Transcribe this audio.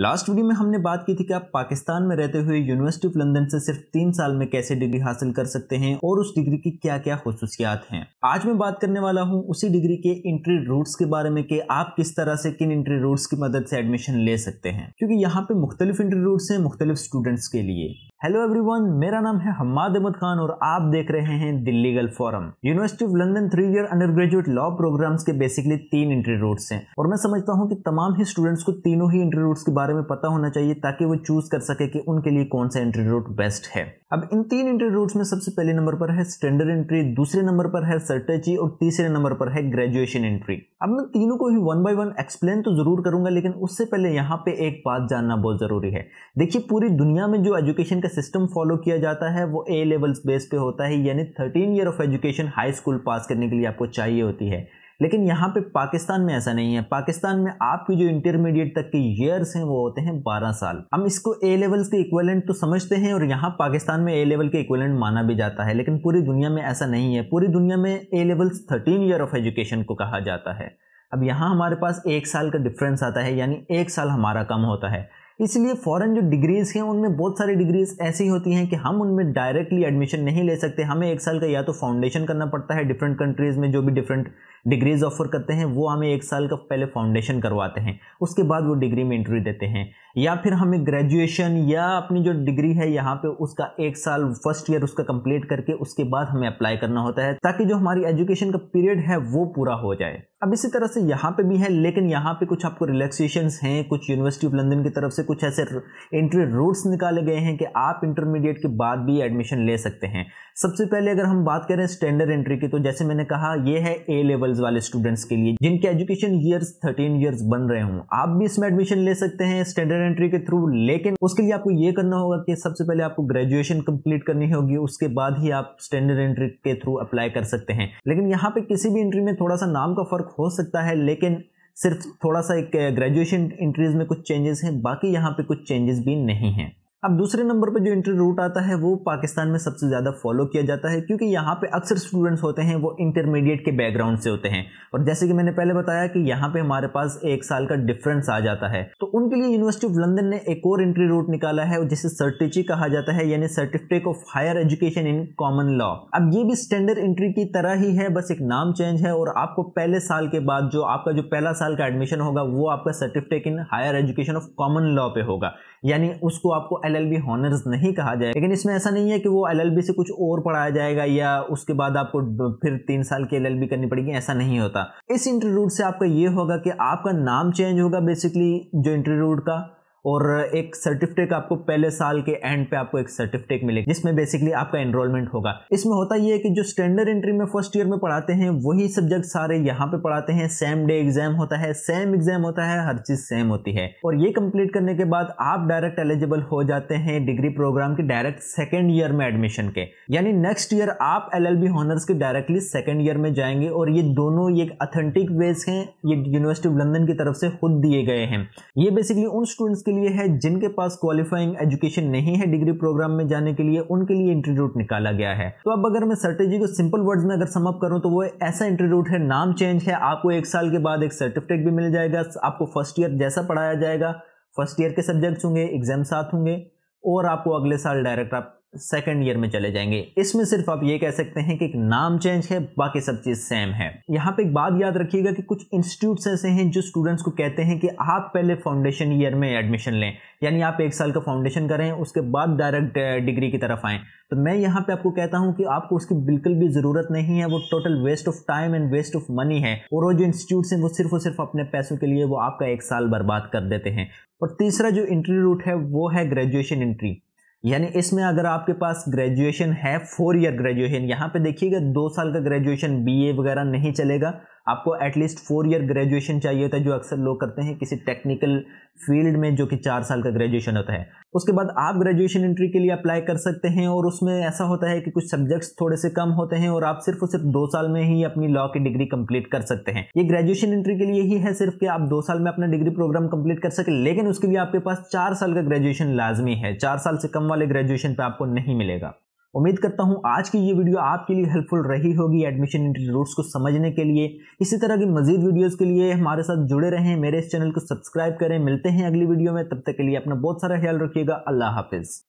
Last video में हमने बात की थी कि आप पाकिस्तान में रहते हुए यूनिवर्सिटी ऑफ़ लंदन से सिर्फ़ तीन साल में कैसे डिग्री हासिल कर सकते हैं और उस डिग्री की क्या क्या खसूसियात हैं। आज मैं बात करने वाला हूँ उसी डिग्री के इंट्री रूट्स के बारे में कि आप किस तरह से किन इंट्री रूट्स की मदद से एडमिशन ले सकते हैं। क्योंकि यहाँ पे मुख्तलिफ़ इंट्री रूट्स हैं, मुख्तलिफ़ स्टूडेंट्स के लिए। हेलो एवरीवन मेरा नाम है हम्माद अहमद खान और आप देख रहे हैं दिल्ली गल forum. University of London three year undergraduate law programmes के बेसिकली तीन इंट्री रूट्स हैं। और मैं समझता हूँ कि तमाम ही स्टूडेंट्स को तीनों ही इंट्री रूट्स के बारे में पता होना चाहिए ताकि वो चूज़ कर सके कि उनके लिए कौन सा इंट्री रूट बेस्ट है। अब इन तीन एंट्री रूट्स में सबसे पहले नंबर पर है स्टैंडर्ड एंट्री दूसरे नंबर पर है सर्टेची और तीसरे नंबर पर है ग्रेजुएशन एंट्री अब मैं तीनों को ही वन बाय वन एक्सप्लेन तो ज़रूर करूँगा, लेकिन उससे पहले यहाँ पे एक बात जानना बहुत ज़रूरी है। देखिए, पूरी दुनिया में जो एजुकेशन का सिस्टम फॉलो किया जाता है, वो ए लेवल्स बेस पे होता है, यानी thirteen year of education high school pass करने के लिए आपको चाहिए होती है। लेकिन यहाँ पे पाकिस्तान में ऐसा नहीं है। पाकिस्तान में आपकी जो इंटरमीडिएट तक के ईयर्स हैं, वो होते हैं 12 साल। हम इसको ए लेवल्स के इक्वलेंट तो समझते हैं, और यहाँ पाकिस्तान में ए लेवल के इक्वलेंट माना भी जाता है, लेकिन पूरी दुनिया में ऐसा नहीं है। पूरी दुनिया में A levels thirteen year of education को कहा जाता है। अब यहाँ हमारे पास एक साल का डिफरेंस आता है, यानी एक साल हमारा कम होता है। इसलिए फॉरेन जो डिग्रीज हैं, उनमें बहुत सारी डिग्रीज ऐसी होती हैं कि हम उनमें डायरेक्टली एडमिशन नहीं ले सकते। हमें एक साल का या तो फाउंडेशन करना पड़ता है डिफरेंट कंट्रीज़ में जो भी डिफरेंट डिग्रीज ऑफ़र करते हैं, वो हमें एक साल का पहले फाउंडेशन करवाते हैं। उसके बाद वो डिग्री में इंटरव्यू देते हैं। या फिर हमें ग्रेजुएशन या अपनी जो डिग्री है, यहाँ पे उसका एक साल फ़र्स्ट ईयर उसका कंप्लीट करके उसके बाद हमें अप्लाई करना होता है, ताकि जो हमारी एजुकेशन का पीरियड है, वो पूरा हो जाए। अब इसी तरह से यहाँ पे भी है, लेकिन यहाँ पे कुछ आपको रिलैक्सेशन हैं, कुछ यूनिवर्सिटी ऑफ़ लंदन की तरफ़ से कुछ ऐसे एंट्री रूट्स निकाले गए हैं कि आप इंटरमीडिएट के बाद भी एडमिशन ले सकते हैं। सबसे पहले अगर हम बात करें स्टैंडर्ड एंट्री की तो जैसे मैंने कहा, ये है ए लेवल्स वाले स्टूडेंट्स के लिए, जिनके एजुकेशन ईयर्स थर्टीन ईयर्स बन रहे हों। आप भी इसमें एडमिशन ले सकते हैं स्टैंडर्ड एंट्री के थ्रू लेकिन उसके लिए आपको ये करना होगा कि सबसे पहले आपको ग्रेजुएशन कंप्लीट करनी होगी, उसके बाद ही आप स्टैंडर्ड एंट्री के थ्रू अप्लाई कर सकते हैं। लेकिन यहाँ पे किसी भी एंट्री में थोड़ा सा नाम का फ़र्क हो सकता है, लेकिन सिर्फ़ थोड़ा सा एक ग्रेजुएशन इंट्रीज में कुछ चेंजेस हैं, बाकी यहाँ पे कुछ चेंजेस भी नहीं हैं। अब दूसरे नंबर पर जो इंट्री रूट आता है, वो पाकिस्तान में सबसे ज़्यादा फॉलो किया जाता है, क्योंकि यहाँ पे अक्सर स्टूडेंट्स होते हैं, वो इंटरमीडिएट के बैकग्राउंड से होते हैं। और जैसे कि मैंने पहले बताया कि यहाँ पे हमारे पास एक साल का डिफरेंस आ जाता है। तो उनके लिए यूनिवर्सिटी ऑफ़ लंदन ने एक और इंट्री रूट निकाला है, जिसे सर्टिची कहा जाता है, यानी certificate of higher education in common law अब ये भी स्टैंडर्ड इंट्री की तरह ही है, बस एक नाम चेंज है, और आपको पहले साल के बाद जो आपका जो पहला साल का एडमिशन होगा, वो आपका certificate in higher education of common law पे होगा। यानी उसको आपको एल हॉनर्स नहीं कहा जाए लेकिन इसमें ऐसा नहीं है कि वो एल से कुछ और पढ़ाया जाएगा या उसके बाद आपको फिर तीन साल की एल करनी पड़ेगी, ऐसा नहीं होता। इस इंटरव्यूट से आपका ये होगा कि आपका नाम चेंज होगा बेसिकली जो इंटरव्यूट का। और एक सर्टिफिकेट आपको पहले साल के एंड पे आपको एक सर्टिफिकेट मिलेगा, जिसमें बेसिकली आपका एनरोलमेंट होगा। इसमें होता यह है कि जो स्टैंडर्ड एंट्री में फ़र्स्ट ईयर में पढ़ाते हैं, वही सब्जेक्ट सारे यहाँ पे पढ़ाते हैं। सेम डे एग्ज़ाम होता है सेम एग्ज़ाम होता है, हर चीज़ सेम होती है। और ये कंप्लीट करने के बाद आप डायरेक्ट एलिजिबल हो जाते हैं डिग्री प्रोग्राम के डायरेक्ट सेकेंड ईयर में एडमिशन के। यानी नेक्स्ट ईयर आप एल एल हॉनर्स के डायरेक्टली सेकेंड ईयर में जाएँगे और ये दोनों ये अथेंटिक वेज हैं, ये यूनिवर्सिटी ऑफ़ लंदन की तरफ़ से खुद दिए गए हैं। ये बेसिकली उन स्टूडेंट्स के लिए है, जिनके पास क्वालिफाइंग एजुकेशन नहीं है डिग्री प्रोग्राम में जाने के लिए, उनके लिए इंटरव्यूट निकाला गया है। तो अब अगर मैं सर्टेजी को सिंपल वर्ड्स में अगर समअप करूँ तो वो ऐसा इंटरव्यूट है, नाम चेंज है, आपको एक साल के बाद एक सर्टिफिकेट भी मिल जाएगा, आपको फ़र्स्ट ईयर जैसा पढ़ाया जाएगा फ़र्स्ट ईयर के सब्जेक्ट्स होंगे एग्ज़ाम साथ होंगे, और आपको अगले साल डायरेक्ट आप सेकेंड ईयर में चले जाएँगे। इसमें सिर्फ़ आप ये कह सकते हैं कि एक नाम चेंज है, बाकी सब चीज़ सेम है। यहाँ पे एक बात याद रखिएगा कि कुछ इंस्टीट्यूट ऐसे हैं जो स्टूडेंट्स को कहते हैं कि आप पहले फाउंडेशन ईयर में एडमिशन लें। यानी आप एक साल का फाउंडेशन करें, उसके बाद डायरेक्ट डिग्री की तरफ़ आएँ। तो मैं यहाँ पे आपको कहता हूँ कि आपको उसकी बिल्कुल भी ज़रूरत नहीं है, वो total waste of time and waste of money है। और वो जो इंस्टीट्यूट हैं, वो सिर्फ़ और सिर्फ़ अपने पैसों के लिए वो आपका एक साल बर्बाद कर देते हैं। और तीसरा जो इंट्री रूट है, वो है ग्रेजुएशन एंट्री यानी इसमें अगर आपके पास ग्रेजुएशन है फोर ईयर ग्रेजुएशन यहाँ पे देखिएगा दो साल का ग्रेजुएशन बीए वगैरह नहीं चलेगा। आपको एटलीस्ट फोर ईयर ग्रेजुएशन चाहिए होता है जो अक्सर लोग करते हैं किसी टेक्निकल फ़ील्ड में, जो कि चार साल का ग्रेजुएशन होता है। उसके बाद आप ग्रेजुएशन एंट्री के लिए अप्लाई कर सकते हैं, और उसमें ऐसा होता है कि कुछ सब्जेक्ट्स थोड़े से कम होते हैं, और आप सिर्फ़ और सिर्फ़ दो साल में ही अपनी लॉ की डिग्री कंप्लीट कर सकते हैं। ये ग्रेजुएशन एंट्री के लिए ही है सिर्फ़ कि आप दो साल में अपना डिग्री प्रोग्राम कंप्लीट कर सके, लेकिन उसके लिए आपके पास चार साल का ग्रेजुएशन लाजमी है। चार साल से कम वाले ग्रेजुएशन पे आपको नहीं मिलेगा। उम्मीद करता हूँ आज की ये वीडियो आपके लिए हेल्पफुल रही होगी एडमिशन इंटरव्यू रूट्स को समझने के लिए। इसी तरह की मजीद वीडियोज़ के लिए हमारे साथ जुड़े रहें, मेरे इस चैनल को सब्सक्राइब करें। मिलते हैं अगली वीडियो में, तब तक के लिए अपना बहुत सारा ख्याल रखिएगा। अल्लाह हाफिज।